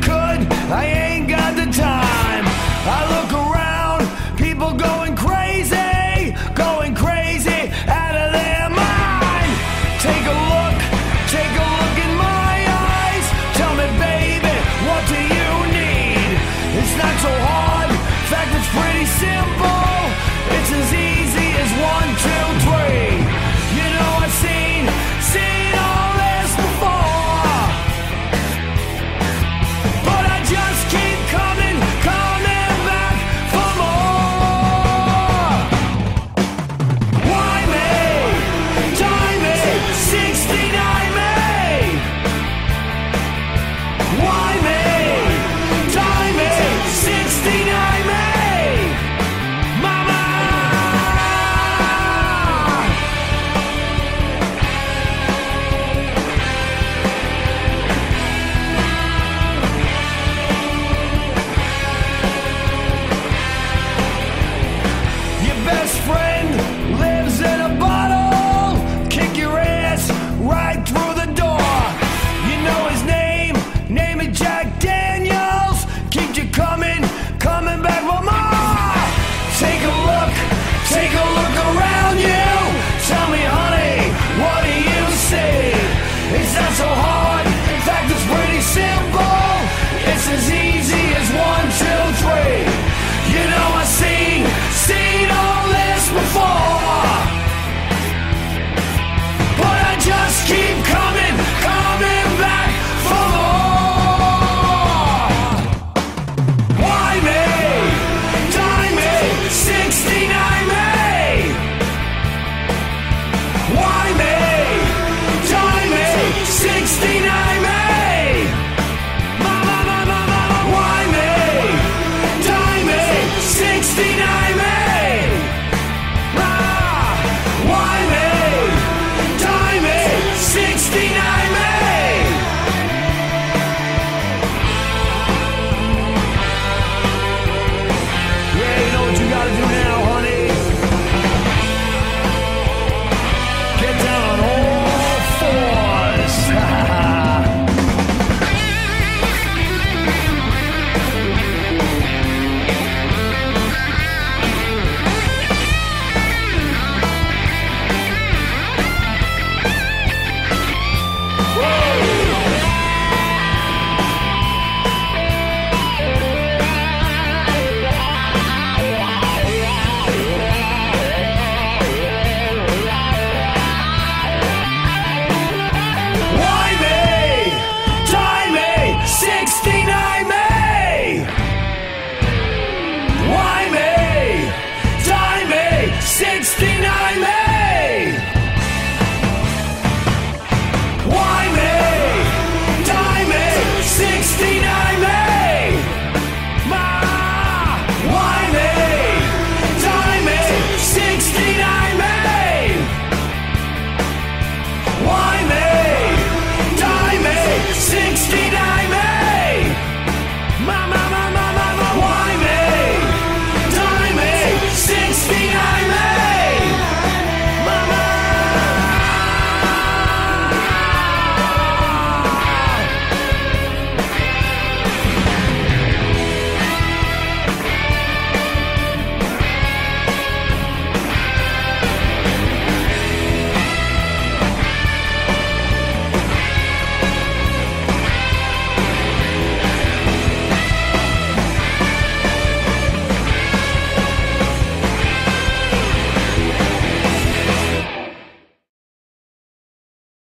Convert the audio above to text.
could. I ain't got the time. I look.